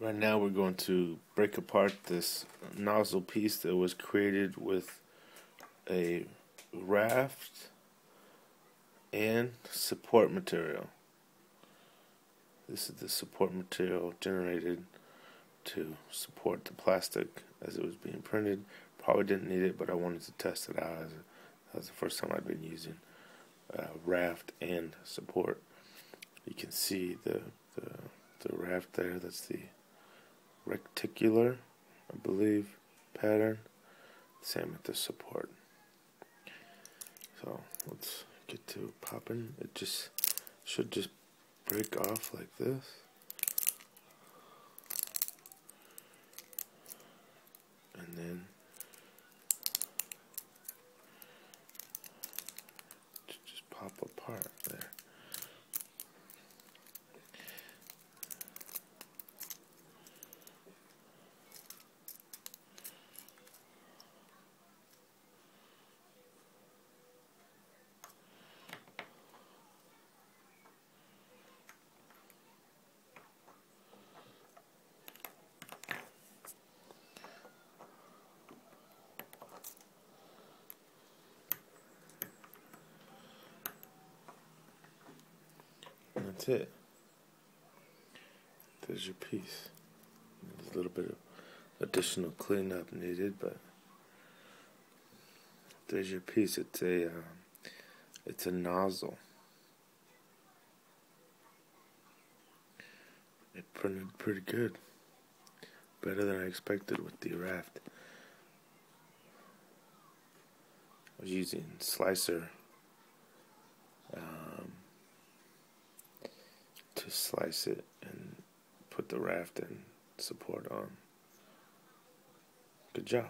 Right now we're going to break apart this nozzle piece that was created with a raft and support material. This is the support material generated to support the plastic as it was being printed. Probably didn't need it, but I wanted to test it out. As that was the first time I've been using uh, raft and support. You can see the, the the raft there. That's the reticular, I believe, pattern. Same with the support. So let's get to popping. It just should just break off like this. And then just pop apart there. That's it. There's your piece. There's a little bit of additional cleanup needed, but there's your piece. It's a um, it's a nozzle. It printed pretty good, better than I expected with the raft. I was using Slic3r. To slice it and put the raft and support on. Good job.